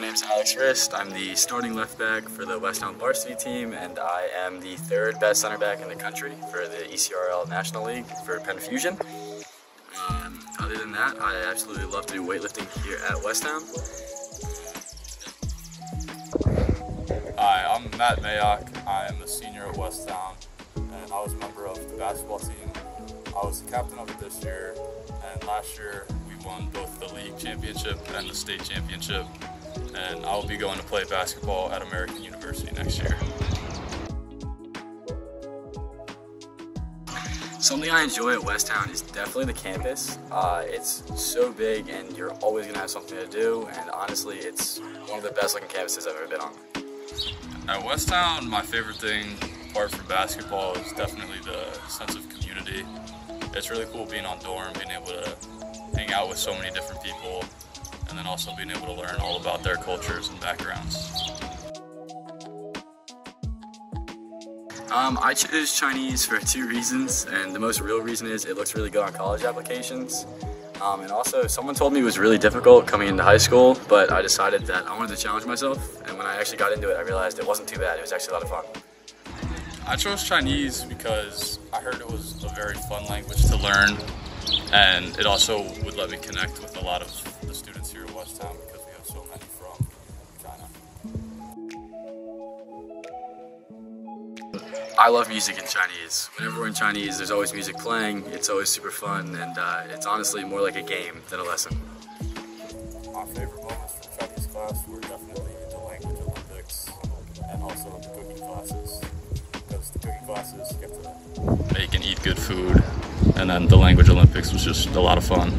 name's Alex Rist. I'm the starting left back for the West Westtown varsity team, and I am the third best center back in the country for the ECRL National League for Penn Fusion. Um, other than that, I absolutely love to do weightlifting here at West Westtown. Hi, I'm Matt Mayock. I am a senior at West Westtown, and I was a member of the basketball team. I was the captain of it this year, and last year we won both the league championship and the state championship. And I will be going to play basketball at American University next year. Something I enjoy at Westtown is definitely the campus. Uh, it's so big and you're always going to have something to do and honestly it's one of the best looking campuses I've ever been on. At Westtown, my favorite thing apart from basketball is definitely the sense of community. It's really cool being on dorm, being able to hang out with so many different people and then also being able to learn all about their cultures and backgrounds. Um, I chose Chinese for two reasons, and the most real reason is it looks really good on college applications. Um, and also, someone told me it was really difficult coming into high school, but I decided that I wanted to challenge myself. And when I actually got into it, I realized it wasn't too bad. It was actually a lot of fun. I chose Chinese because I heard it was a very fun language to learn, and it also would let me connect with a lot of the students here at Westtown because we have so many from China. I love music in Chinese. Whenever we're in Chinese, there's always music playing. It's always super fun, and uh, it's honestly more like a game than a lesson. My favorite moments from Chinese class were definitely the language Olympics and also the cooking classes. Because the cooking classes get to make and eat good food, and then the language Olympics was just a lot of fun.